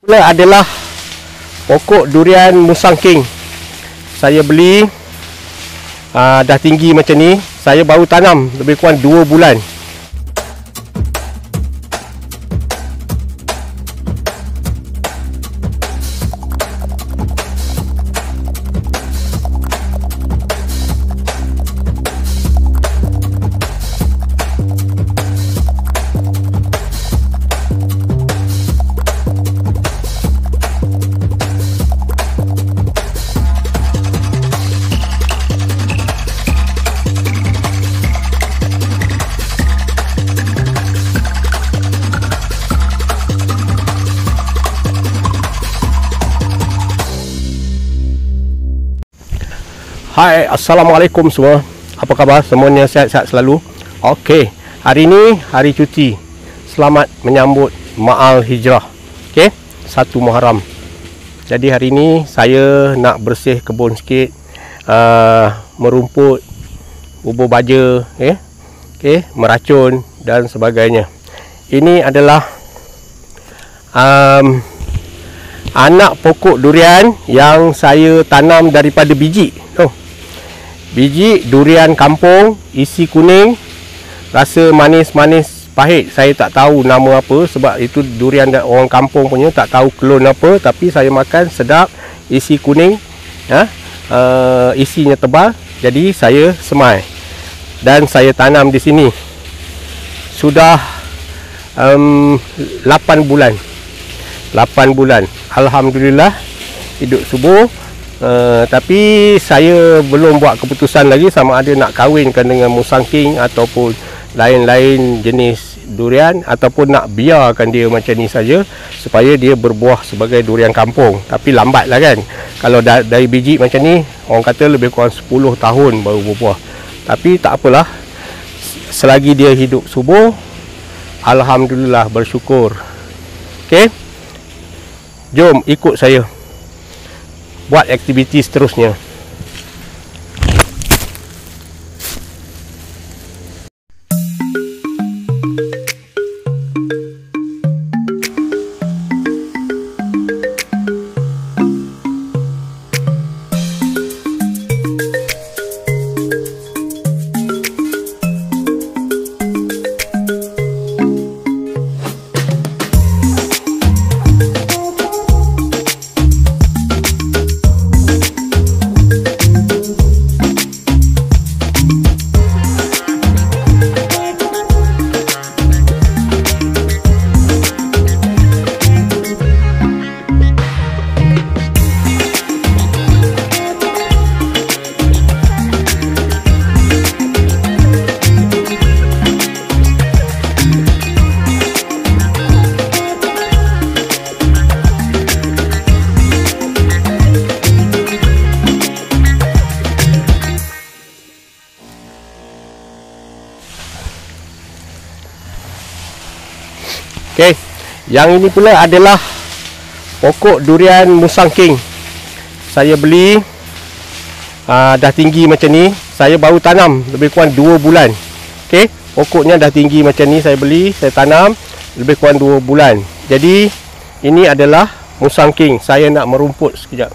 pula adalah pokok durian Musang King. Saya beli uh, dah tinggi macam ni. Saya baru tanam lebih kurang 2 bulan. Hai, Assalamualaikum semua. Apa khabar? Semuanya sihat-sihat selalu? Okey, hari ini hari cuti. Selamat menyambut Ma'al Hijrah. Okey, satu Muharram. Jadi hari ini saya nak bersih kebun sikit. Uh, merumput, bubur baja, okay? Okay, meracun dan sebagainya. Ini adalah um, anak pokok durian yang saya tanam daripada biji. Oh, biji durian kampung isi kuning rasa manis-manis pahit. Saya tak tahu nama apa sebab itu durian orang kampung punya tak tahu klon apa tapi saya makan sedap isi kuning ya uh, isinya tebal jadi saya semai. Dan saya tanam di sini. Sudah um, 8 bulan. 8 bulan. Alhamdulillah hidup subur Uh, tapi saya belum buat keputusan lagi sama ada nak kahwinkan dengan musang king ataupun lain-lain jenis durian ataupun nak biarkan dia macam ni saja supaya dia berbuah sebagai durian kampung. Tapi lambat lah kan. Kalau da- dari biji macam ni orang kata lebih kurang 10 tahun baru berbuah. Tapi tak apalah. Selagi dia hidup subur Alhamdulillah bersyukur. Ok jom ikut saya buat aktiviti seterusnya. Okey. Yang ini pula adalah pokok durian Musang King. Saya beli aa, dah tinggi macam ni. Saya baru tanam lebih kurang 2 bulan. Okey. Pokoknya dah tinggi macam ni saya beli, saya tanam lebih kurang 2 bulan. Jadi ini adalah Musang King. Saya nak merumput sekejap.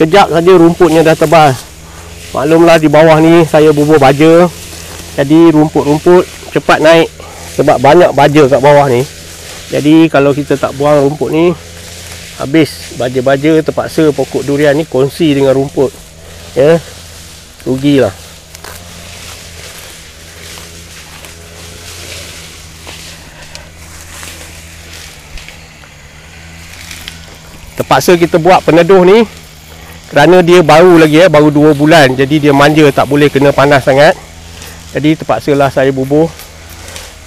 Sekejap saja rumputnya dah tebal. Maklumlah di bawah ni saya bubur baja. Jadi rumput-rumput cepat naik sebab banyak baja kat bawah ni. Jadi kalau kita tak buang rumput ni habis baja-baja terpaksa pokok durian ni kongsi dengan rumput. Ya. Rugilah. Terpaksa kita buat peneduh ni kerana dia baru lagi eh baru 2 bulan jadi dia manja tak boleh kena panas sangat jadi terpaksalah saya bubuh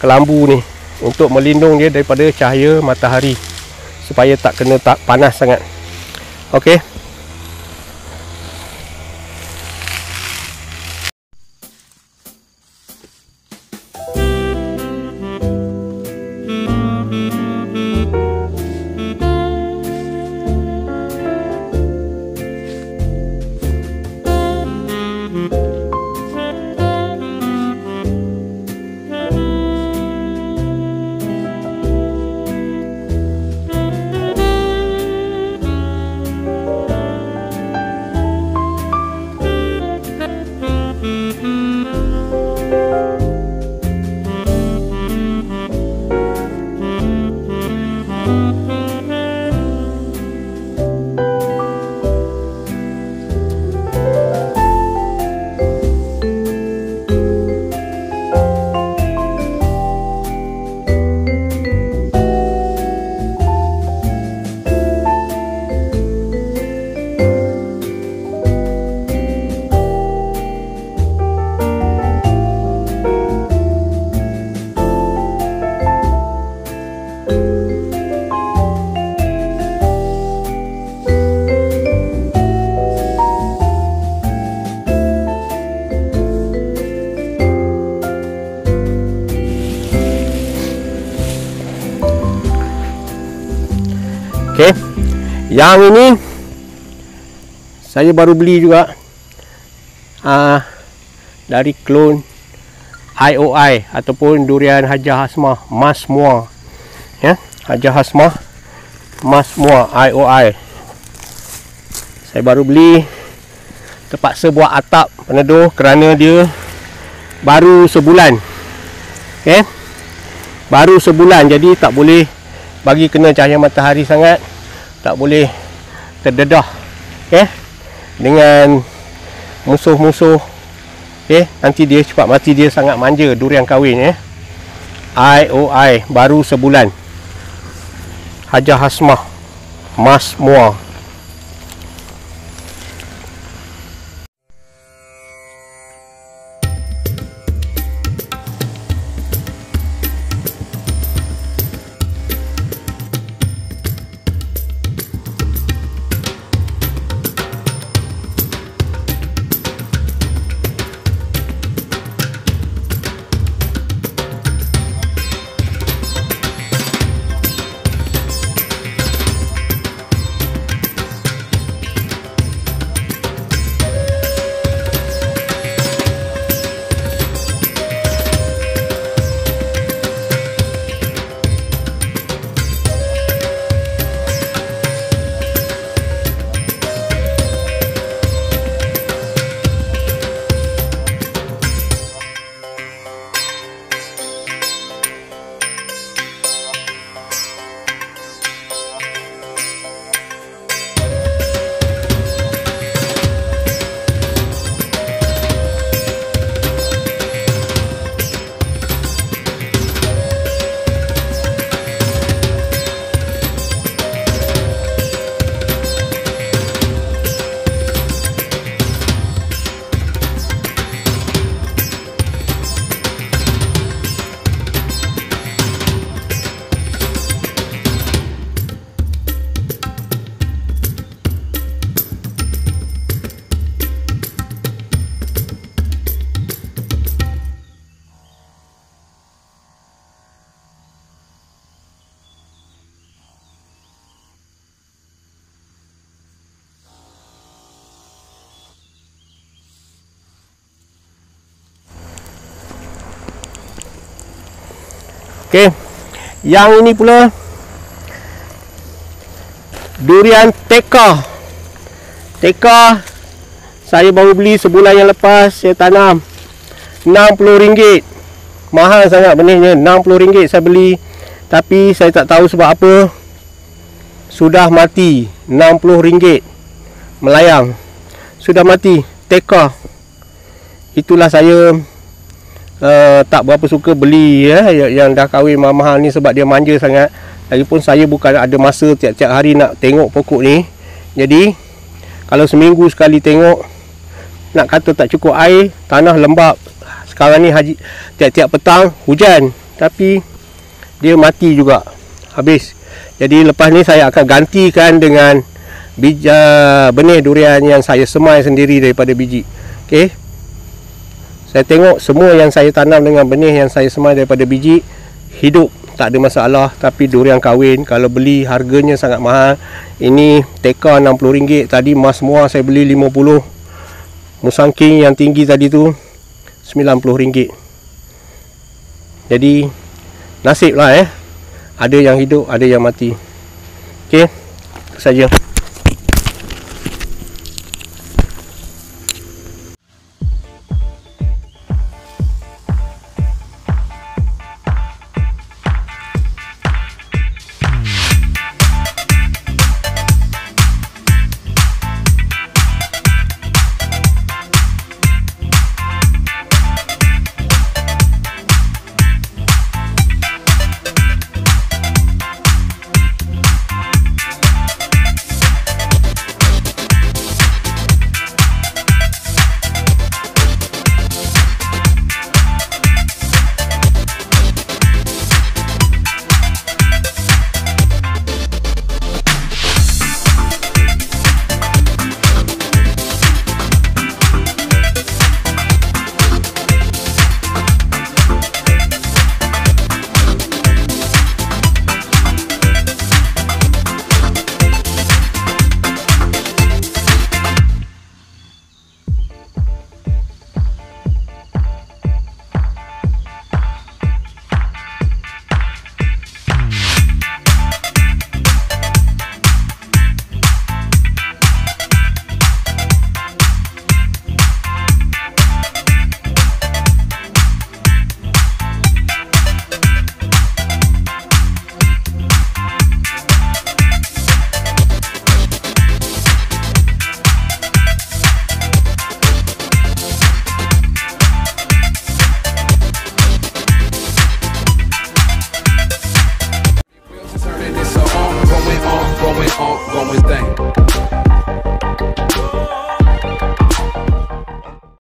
kelambu ni untuk melindung dia daripada cahaya matahari supaya tak kena tak panas sangat Okey. Yang ini saya baru beli juga uh, dari klon IOI ataupun durian Hajar Hasmah Mas Muar. Ya, Hajar Hasmah Mas Muar IOI. Saya baru beli terpaksa buat atap peneduh kerana dia baru sebulan. Okey. Baru sebulan jadi tak boleh bagi kena cahaya matahari sangat. Tak boleh terdedah. Okey. Dengan musuh-musuh okey, nanti dia cepat mati dia sangat manja durian kahwin ya. IOI baru sebulan. Hajar Hasmah Mas Muar Okey. Yang ini pula. Durian teka. Teka saya baru beli sebulan yang lepas saya tanam. RM60. Mahal sangat benihnya RM60 saya beli. Tapi saya tak tahu sebab apa. Sudah mati RM60 melayang. Sudah mati teka itulah saya uh, tak berapa suka beli ya yang dah kahwin mahal-mahal ni sebab dia manja sangat. Lagipun saya bukan ada masa tiap-tiap hari nak tengok pokok ni. Jadi kalau seminggu sekali tengok nak kata tak cukup air, tanah lembap. Sekarang ni haji tiap-tiap petang hujan tapi dia mati juga. Habis. Jadi lepas ni saya akan gantikan dengan biji uh, benih durian yang saya semai sendiri daripada biji. Okey. Saya tengok semua yang saya tanam dengan benih yang saya semai daripada biji hidup. Tak ada masalah tapi durian kahwin kalau beli harganya sangat mahal. Ini teka RM60 tadi mas muar saya beli RM50 musangking yang tinggi tadi tu RM90 jadi nasib lah eh. Ada yang hidup ada yang mati. Ok saja